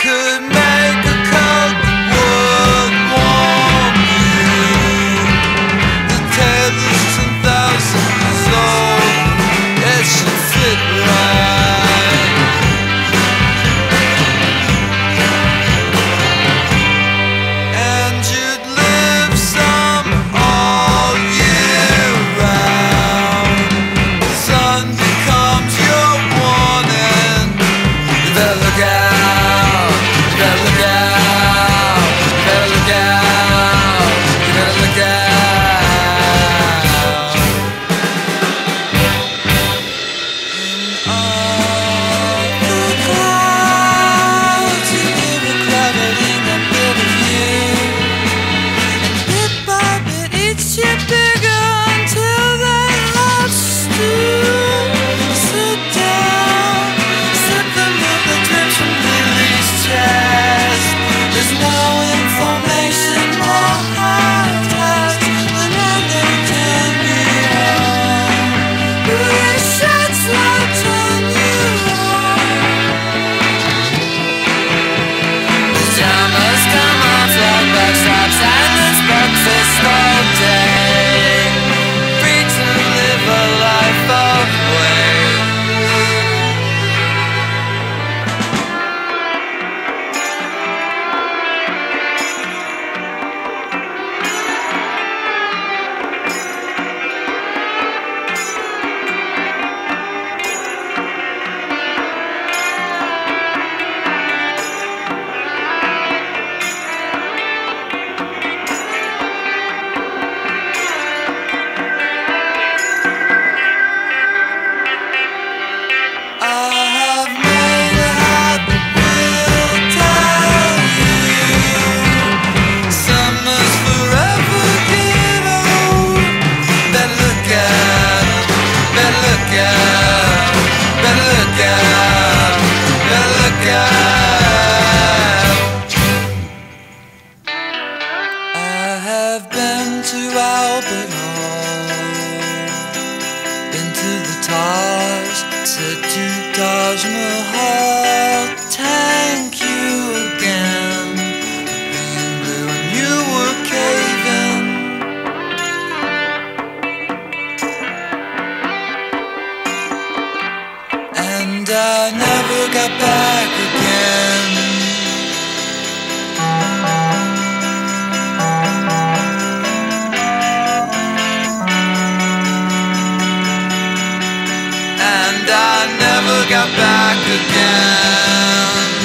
could it all. Been to the Taj, said to Taj Mahal, thank you again for being there when you were caving. And I never got back again. got back again.